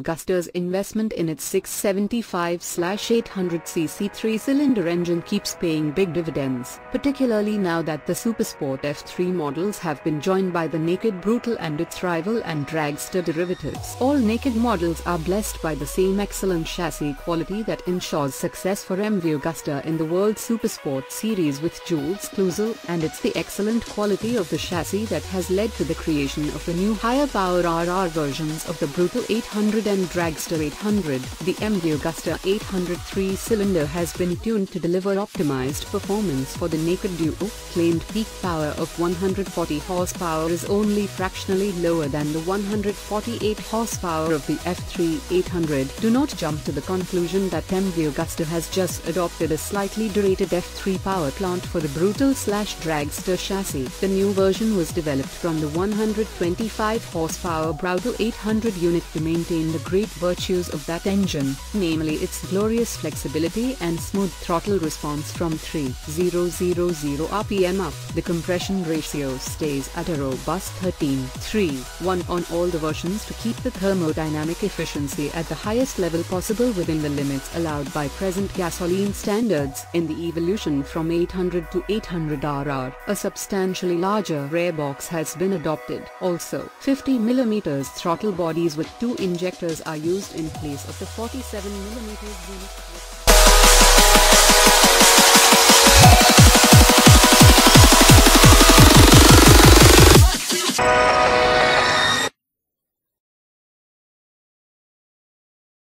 MV Agusta's investment in its 675-800cc three-cylinder engine keeps paying big dividends, particularly now that the Supersport F3 models have been joined by the Naked Brutale and its Rivale and dragster derivatives. All Naked models are blessed by the same excellent chassis quality that ensures success for MV Agusta in the World Supersport Series with Jules Cluzel and it's the excellent quality of the chassis that has led to the creation of the new higher power RR versions of the Brutale 800 and Dragster 800. The MV Agusta 803 cylinder has been tuned to deliver optimized performance for the Naked Duo. Claimed peak power of 140 horsepower is only fractionally lower than the 148 horsepower of the F3 800. Do not jump to the conclusion that MV Agusta has just adopted a slightly derated F3 power plant for the Brutale slash Dragster chassis. The new version was developed from the 125 horsepower Brutale 800 unit to maintain the great virtues of that engine, namely its glorious flexibility and smooth throttle response from 3000 rpm up. The compression ratio stays at a robust 13.3-1 on all the versions to keep the thermodynamic efficiency at the highest level possible within the limits allowed by present gasoline standards. In the evolution from 800 to 800RR, a substantially larger airbox has been adopted. Also, 50mm throttle bodies with two injectors are used in place of the 47mm unit.